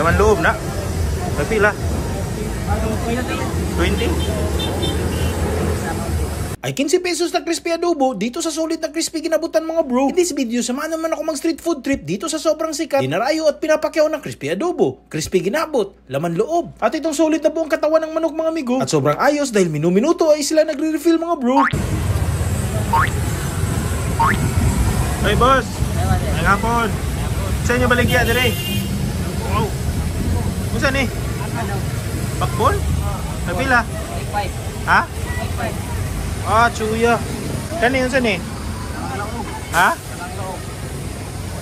Laman loob na. Nagpila. 20? Ay 15 pesos na crispy adobo dito sa solid na crispy ginabutan mga bro. In this video, samahan naman ako mag street food trip dito sa sobrang sikat. Dinarayo at pinapakyaw ng crispy adobo. Crispy ginabot, laman loob. At itong solid na buong katawan ng manok mga amigo. At sobrang ayos dahil minu-minuto ay sila nagre-refill mga bro. Hey boss. Ay hapon. Sa inyo baligya dire. Unsa ni? Eh. Ano? Bakbol? Kapila? 5. Ha? 5. Ah, chuya. Kani unsa ni? Eh? Ha?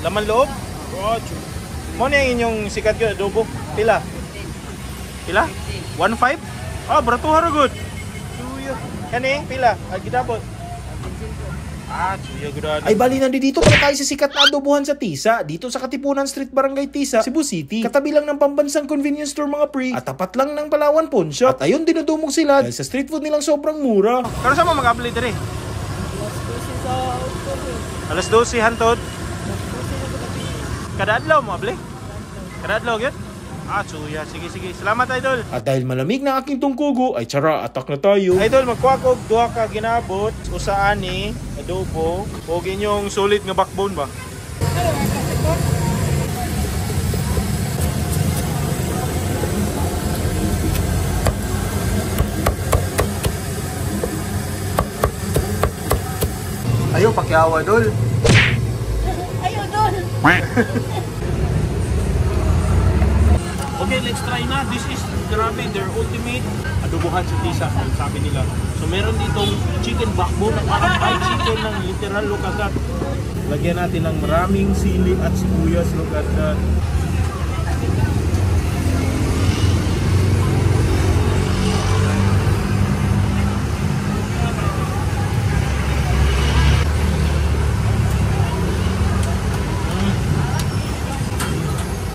Laman loob? Oh, ah, chu. Mo ni inyong sikat ko adobo. Pila? Pila? 15. 15? 15? 15? 15? 15? 15? 15? 15? 15? At, Ay bali nandito pala tayo sa sikat na adobohan sa Tisa, dito sa Katipunan Street Barangay Tisa, Cebu City. Katabi lang ng pambansang convenience store mga pre, at tapat lang ng Palawan Pawn Shop. At ayun dinudumog sila dahil sa street food nilang sobrang mura. Kano eh? sa mo mag-apply diri? Alas 12 hantod. Kada adlaw mo, able? Kada adlaw gyud? Ah, chuya. Sige, sige. Salamat, idol. At dahil malamig na aking tungkugo, ay tsara, atak na tayo. Idol, magkuha ko duha ka ginabot, usa ani, adobo, o inyong solid nga backbone ba? Ayo, pakyawa, dol. Ayaw doon. Okay, let's try na. This is, grabe, their ultimate adobohan sa tisa, ang sabi nila. So, meron ditong chicken backbone parang fried chicken ng literal look. Lagyan natin ng maraming sili at sibuyas, look.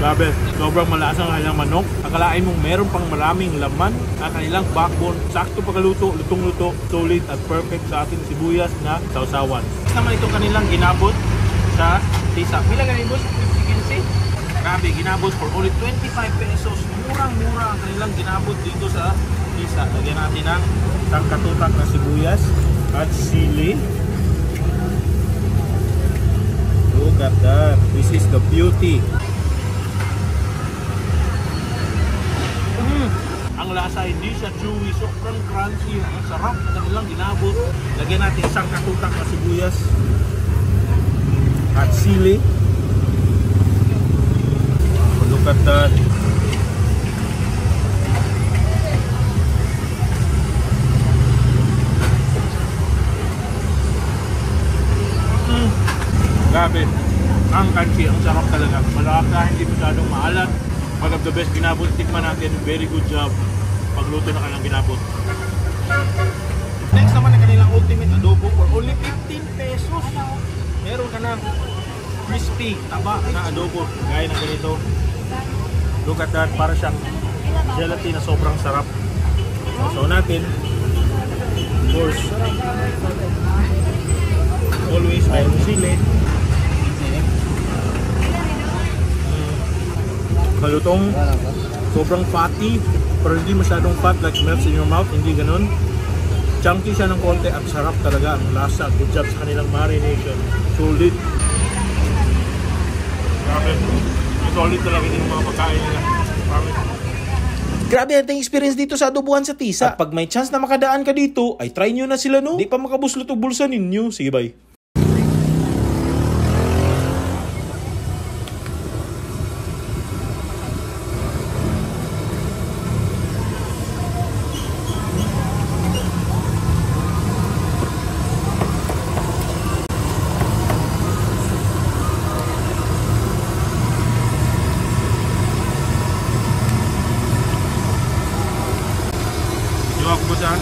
Grabe, sobrang malasa ang kanilang manok. Akalain mong meron pang maraming laman ang kanilang backbone. Sakto pagkaluto, lutong-luto, solid at perfect sa ating sibuyas na sausawan. Naman itong kanilang ginabot sa tisa. Pila ganun boss? 50 Grabe, ginabot for only 25 pesos. Murang-mura ang kanilang ginabot dito sa tisa. Lagyan natin ng tangkatutak na sibuyas at sili. Look at that. This is the beauty. Ang lasa hindi siya chewy, sobrang crunchy. Ang sarap kanilang ginabot. Lagyan natin isang katutak na sibuyas at sili. Look at that. Mm. Grabe. Ang crunchy, ang sarap talaga. Malasa, hindi masyadong maalat. One of the best ginabot tikman natin. Very good job pagluto na kanilang ginabot. Next naman ang kanilang ultimate adobo for only 15 pesos. Meron ka ng crispy, taba na adobo. Gaya ng ganito. Look at that, para siyang gelatin na sobrang sarap. So natin, of course, always mayroong sili. Malutong, sobrang fatty, pero hindi masyadong fat like melts in your mouth, hindi ganun. Chunky siya ng konti at sarap talaga ang lasa. Good job sa kanilang marination. Solid. Grabe. Solid talaga yung mga pagkain nila. Promise. Grabe nating experience dito sa adobohan sa Tisa. At pag may chance na makadaan ka dito, ay try nyo na sila no. Di pa makabuslot o bulsa ninyo. Sige bye. Yung ako ba saan?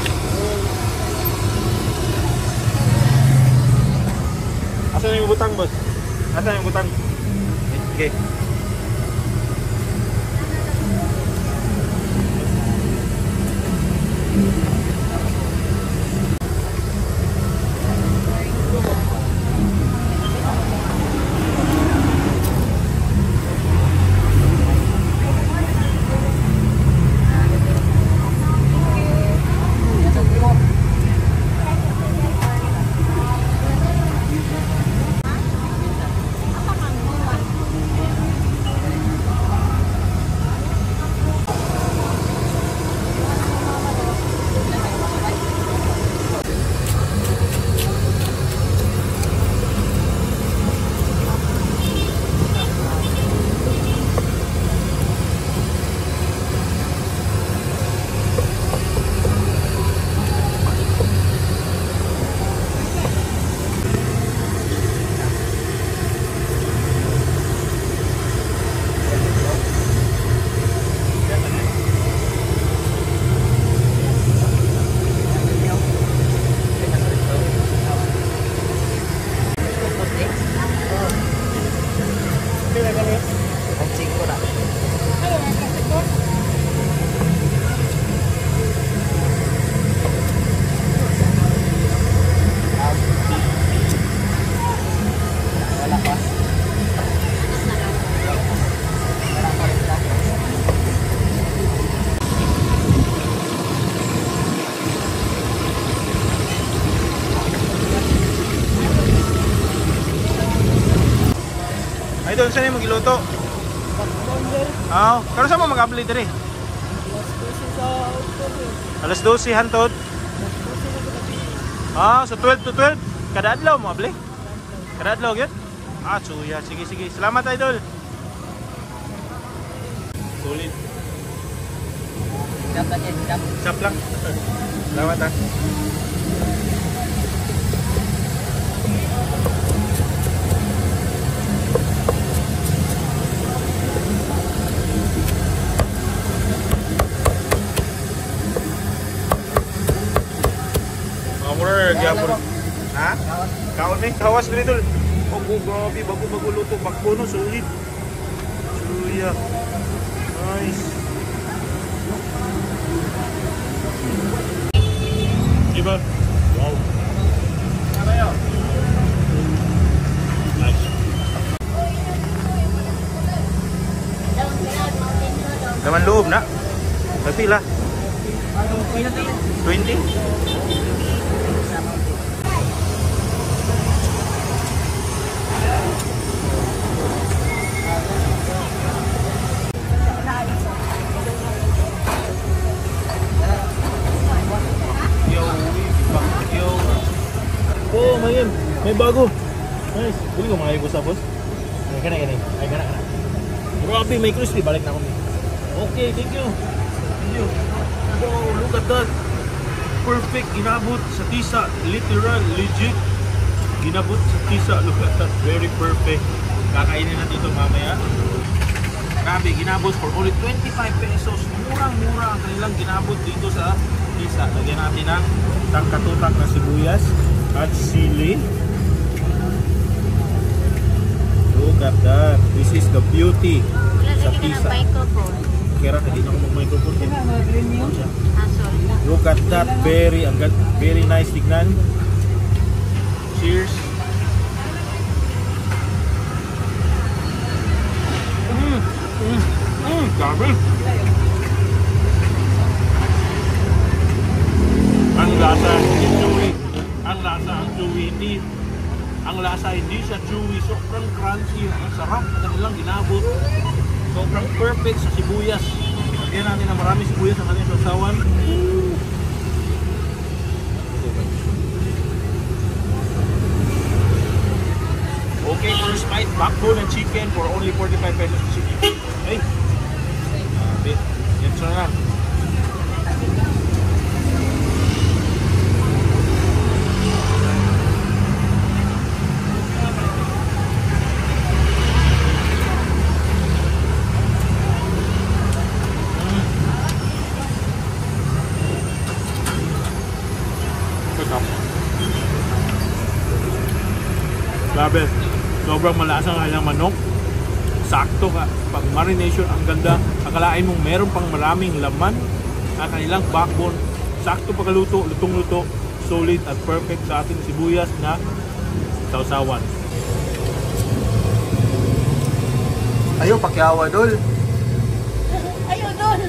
Asan yung butang, boss? Asan yung butang? Okay. sa nimo giluto? Bakbonder. Aw, karo sa mo mag-apply diri? October. Alas 12 hantod. Ah, so 12 to 12. Kada adlaw mo apply? Kada adlaw gyud? Ah, suya. Sige, sige. Salamat idol. Solid. Yan, dapat. Chop lang. Salamat ah. dia pun. Ha? Kau ni kau was sendiri tu. Oh, Aku gobi bagu bagu lutut bakpo no sulit. Suria. Ya. Nice. Ibar. Wow. Ada ya. Zaman dulu nak? Tapi lah. 20? 20? May bago. Nice. Bili ko mga ibos tapos. Ay, kana, kana. Ay, kana, kana. Grabe, may crispy. Balik na ako. Okay, thank you. Thank you. Yo, look at that. Perfect. Ginabot sa tisa. Literal, legit. Ginabot sa tisa. Look at that. Very perfect. Kakainin natin ito mamaya. Grabe, ginabot for only 25 pesos. Murang-mura ang kanilang ginabot dito sa tisa. Lagyan natin ng tangkatutak na sibuyas at sili. Look at that. This is the beauty sa tisa. Kira na din ako mag-microphone. Look at that. Very, ang very nice tignan. Cheers. Mm, mm, mm, grabe. Ang lasa hindi chewy. Ang lasa ang chewy hindi. Ang lasa hindi siya chewy. Sobrang crunchy. Ang sarap na kanilang ginabot. Sobrang perfect sa sibuyas. Lagyan natin na marami sibuyas ang kanyang sasawan. Okay, first bite, backbone and chicken for only 45 pesos chicken. Hey! Grabe. Yan siya na. Sarap. Grabe. Sobrang malasa ang kanyang manok. Sakto ka. Pag marination, ang ganda. Akalain mong meron pang maraming laman ang kanilang backbone. Sakto pagkaluto, lutong-luto, solid at perfect sa ating sibuyas na sausawan. Ayaw, pakyawa dol. Ayaw doon.